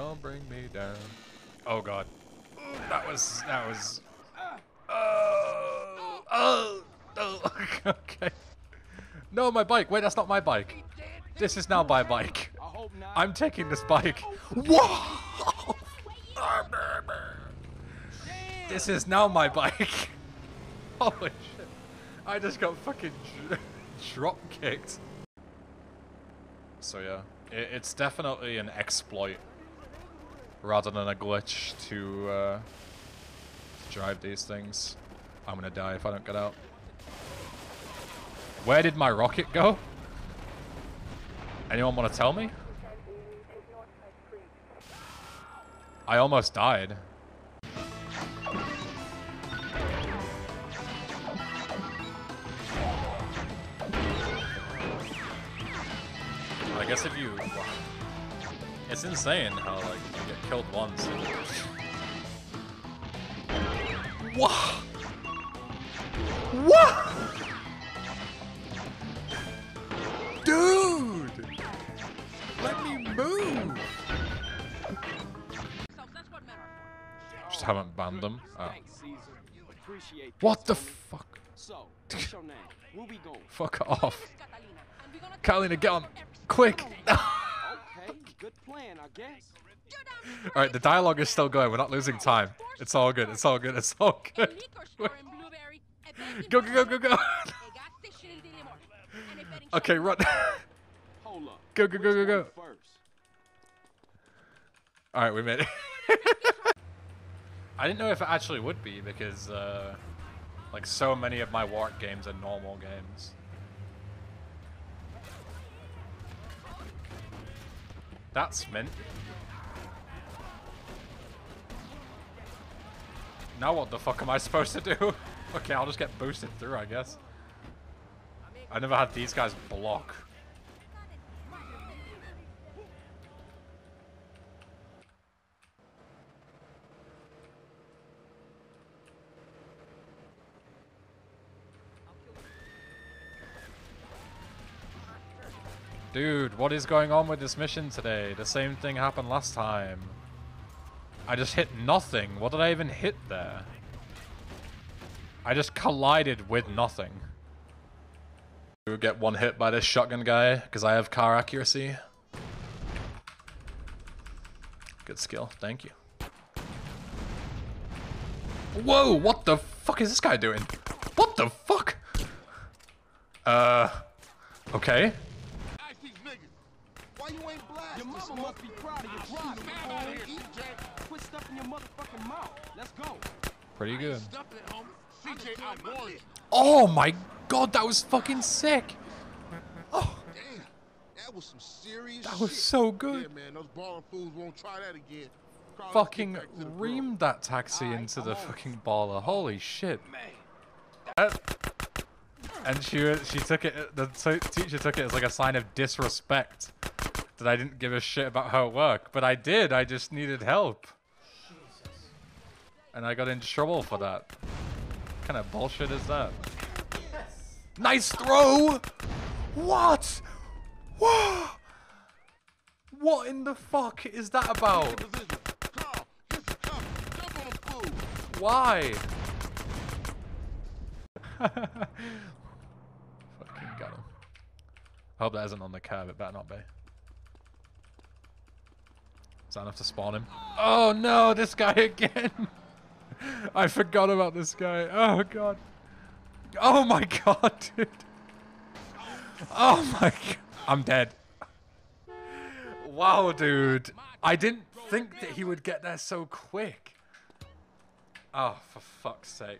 Don't bring me down. Oh god. That was that was Oh oh oh okay. No my bike. Wait, that's not my bike. This is now my bike. I'm taking this bike. Whoa! This is now my bike. Holy shit. I just got fucking drop kicked. So yeah, it, it's definitely an exploit rather than a glitch to uh, drive these things. I'm gonna die if I don't get out. Where did my rocket go? Anyone want to tell me? I almost died. I guess if you... It's insane how, like, you get killed once. What? What? Dude! Let me move! Just haven't banned them. Oh. What the fuck? So, what's your name? Where we going? Fuck off. Catalina, get on! Quick! Okay, good plan, I guess. Alright, the dialogue is still going. We're not losing time. It's all good. It's all good. It's all good. Go, go, go, go, go. Okay, run. Go, go, go, go, Which go. Alright, we made it. I didn't know if it actually would be because, uh, like, so many of my Warp games are normal games. That's mint. Now what the fuck am I supposed to do? okay, I'll just get boosted through, I guess. I never had these guys block. Dude, what is going on with this mission today? The same thing happened last time. I just hit nothing. What did I even hit there? I just collided with nothing. We get one hit by this shotgun guy because I have car accuracy. Good skill, thank you. Whoa, what the fuck is this guy doing? What the fuck? Uh, okay. Your motherfucking mouth. Let's go. Pretty good. It. CJ, I warned you. Oh my god, that was fucking sick. Oh, Damn. That was some serious that was shit. so Yeah, good. man. Those Ballas fools won't try that again. Carl, Fucking get back to the bro. reamed that taxi Alright, into the on. fucking baller. Holy shit. Man. Uh, And she she took it. The t- teacher took it as like a sign of disrespect that I didn't give a shit about her work, but I did. I just needed help, and I got into trouble for that. What kind of bullshit is that? Nice throw. What? What? What in the fuck is that about? Position. Carl, this is tough. Jump on the fool. Why? Fucking got him. I hope that isn't on the curb. It better not be. Is that enough to spawn him? Oh no, this guy again! I forgot about this guy. Oh god. Oh my god, dude. Oh my god. I'm dead. Wow, dude. I didn't think that he would get there so quick. Oh, for fuck's sake.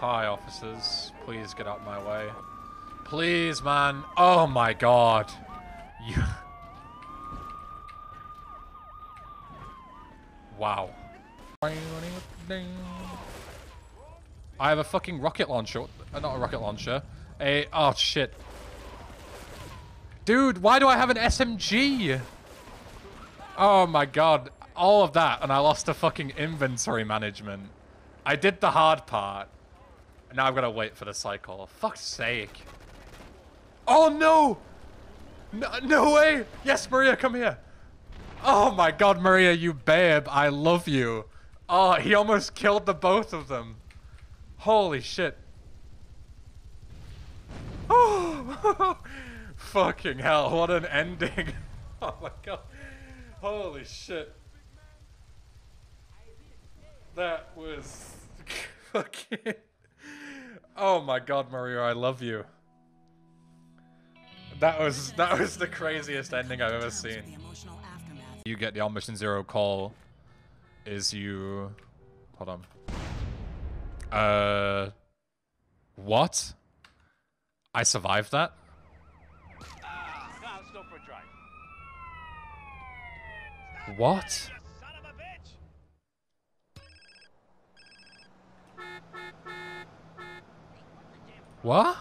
Hi, officers. Please get out my way. Please, man. Oh my god. You... Wow. I have a fucking rocket launcher. Uh, not a rocket launcher. A... Oh, shit. Dude, why do I have an SMG? Oh my god. All of that, and I lost the fucking inventory management. I did the hard part. Now I've got to wait for the cycle. Fuck's sake. Oh no! No, no way! Yes, Maria, come here. Oh my god, Maria, you babe. I love you. Oh, he almost killed the both of them. Holy shit. Oh, fucking hell, what an ending. oh my god. Holy shit. That was fucking... Oh my god, Maria, I love you. That was that was the craziest ending I've ever seen. You get the on mission zero call is you hold on. Uh what? I survived that? What? What?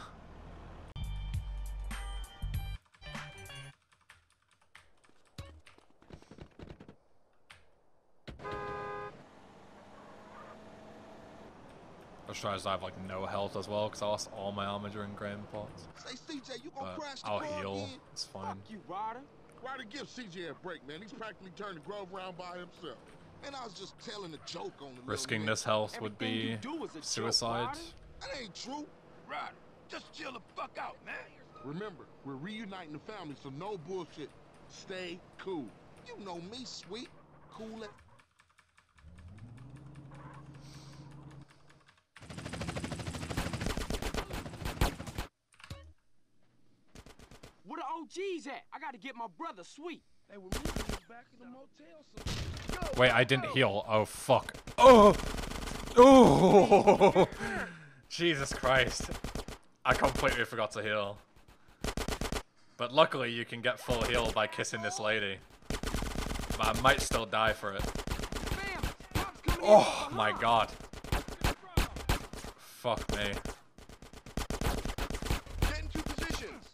I was trying to have like no health as well because I lost all my armor during Grand Pots. Say, CJ, you gonna But crash the I'll heal. again? It's fine. Fuck you, Ryder. Ryder, give CJ a break, man. He's practically turned the Grove around by himself. And I was just telling a joke on the Risking this health would Everything be is joke, suicide. That ain't true. Ryder, just chill the fuck out, man. Remember, we're reuniting the family, so no bullshit. Stay cool. You know me, sweet. Cool it. Where the OGs at? I gotta get my brother sweet. They were moving back in the motel, so. Wait, I didn't heal. Oh, fuck. Oh! Oh! Jesus Christ. I completely forgot to heal. But luckily, you can get full heal by kissing this lady. But I might still die for it. Oh my god. Fuck me. Get into positions.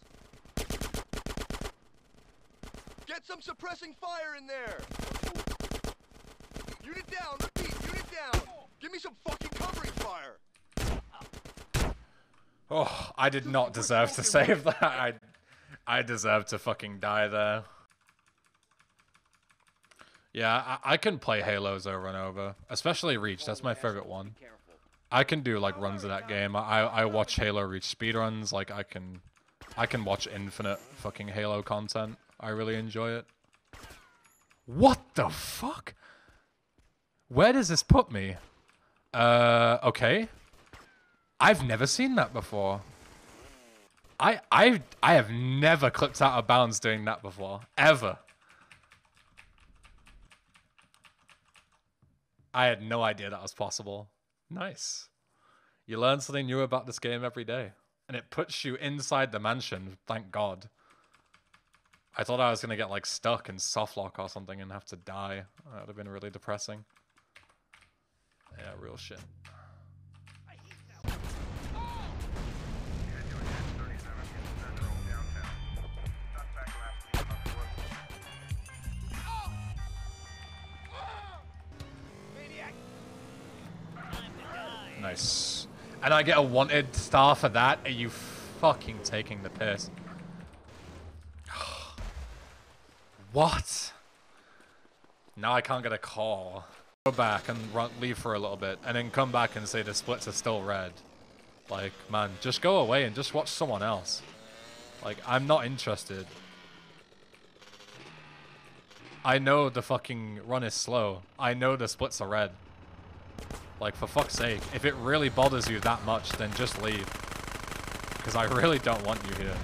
Get some suppressing fire in there. Unit down. Repeat. Unit down. Give me some fucking covering fire. Oh, I did not deserve to save that. I, I deserve to fucking die there. Yeah, I, I can play Halos over and over, especially Reach. That's my favorite one. I can do like runs of that game. I I watch Halo Reach speedruns. Like I can, I can watch infinite fucking Halo content. I really enjoy it. What the fuck? Where does this put me? Uh, okay. I've never seen that before. I I I have never clipped out of bounds doing that before. Ever. I had no idea that was possible. Nice. You learn something new about this game every day. And it puts you inside the mansion, thank God. I thought I was gonna get like stuck in softlock or something and have to die. That would have been really depressing. Yeah, real shit. And I get a wanted star for that? Are you fucking taking the piss? what? Now I can't get a call. Go back and run, leave for a little bit, and then come back and say the splits are still red. Like, man, just go away and just watch someone else. Like, I'm not interested. I know the fucking run is slow. I know the splits are red. Like, for fuck's sake, if it really bothers you that much, then just leave. Because I really don't want you here.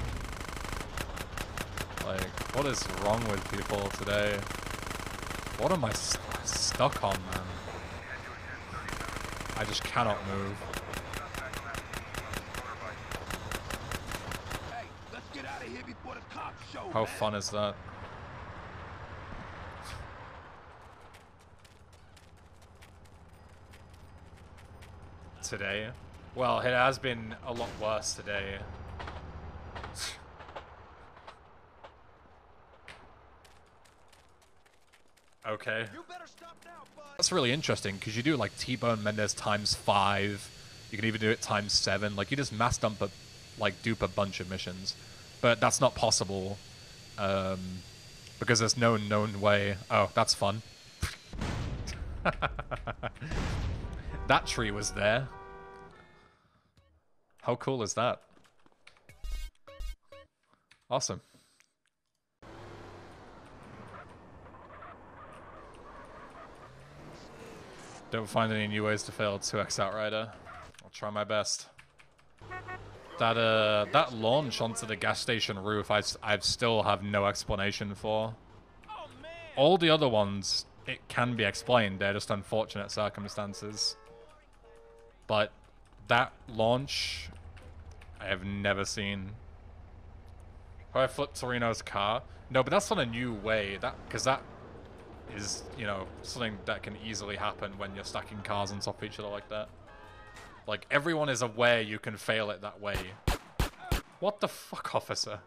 Like, what is wrong with people today? What am I st stuck on, man? I just cannot move. Hey, let's get out of here before the cops show. How fun is that? Today. Well, it has been a lot worse today. okay. You better stop now. That's really interesting because you do like T-Bone Mendez times five. You can even do it times seven. Like you just mass dump a, like dupe a bunch of missions, but that's not possible um, because there's no known way. Oh, that's fun. that tree was there. How cool is that? Awesome. Don't find any new ways to fail 2x Outrider. I'll try my best. That uh, that launch onto the gas station roof, I, I still have no explanation for. All the other ones, it can be explained. They're just unfortunate circumstances. But that launch, I have never seen. I flipped Toreno's car? No, but that's not a new way. That because that is, you know, something that can easily happen when you're stacking cars on top of each other like that. Like, everyone is aware you can fail it that way. What the fuck, officer?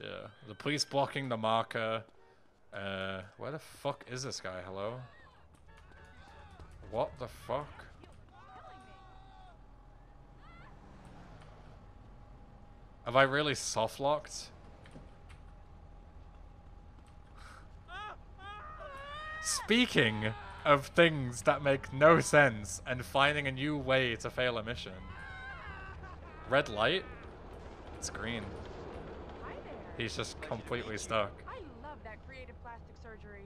Yeah, the police blocking the marker. Uh, where the fuck is this guy? Hello? What the fuck? Have I really soft locked? Speaking of things that make no sense and finding a new way to fail a mission. Red light? It's green. He's just completely stuck. I love that creative plastic surgery.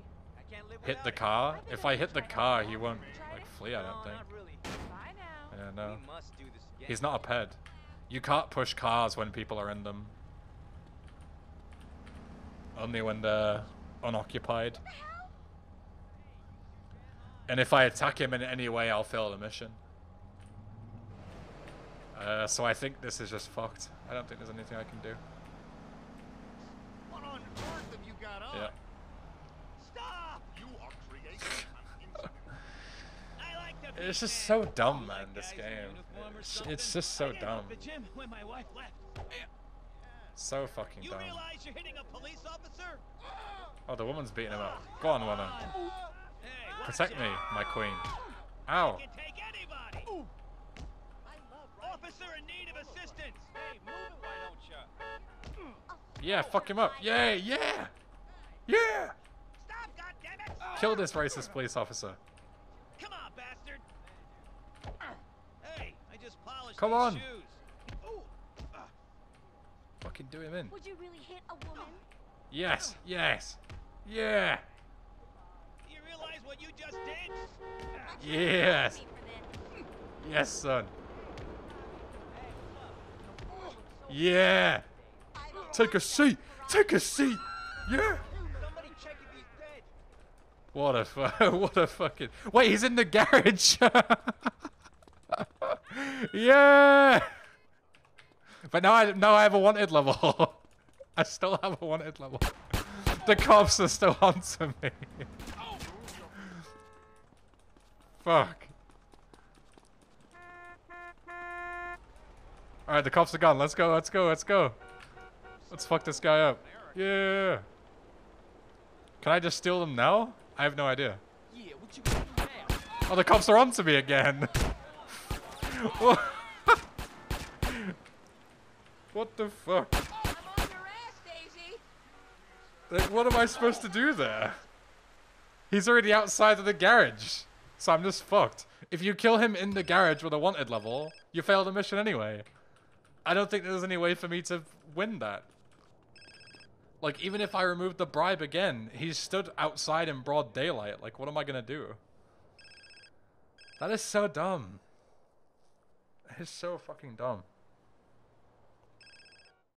I can't live Hit the car? If I hit the car, he won't like flee, I don't think. not really. Bye now. Yeah, no. We must do this again. He's not a ped. You can't push cars when people are in them. Only when they're unoccupied. And if I attack him in any way, I'll fail the mission. Uh, so I think this is just fucked. I don't think there's anything I can do. What on earth have you got on? Yeah. Stop! You are creating an incident. I like to It's just so dumb, man, this game. It's- it's just so dumb. So fucking dumb. Oh, the woman's beating him up. Go on, woman. Protect me, my queen. Ow. Yeah, fuck him up. Yay, yeah! Yeah! Kill this racist police officer. Come on, bastard! Hey, I just polished Come on. shoes. Fucking do him in. Would you really hit a woman? Yes, yes, yeah, you realize what you just did? yes, Me for this. yes, son. Yeah. Take a seat. Take a seat. Yeah. Somebody check if he's dead. What a fu- what a fucking wait. He's in the garage. yeah. But now I now I have a wanted level. I still have a wanted level. The cops are still onto me. Fuck. Alright, the cops are gone. Let's go, let's go, let's go. Let's fuck this guy up. Yeah. Can I just steal them now? I have no idea. Yeah, what you gonna do now? Oh, the cops are onto me again. what the fuck? Oh, I'm on your ass, Like, what am I supposed to do there? He's already outside of the garage. So I'm just fucked. If you kill him in the garage with a wanted level, you fail the mission anyway. I don't think there's any way for me to win that. Like, even if I remove the bribe again, he's stood outside in broad daylight. Like, what am I gonna do? That is so dumb. It's so fucking dumb.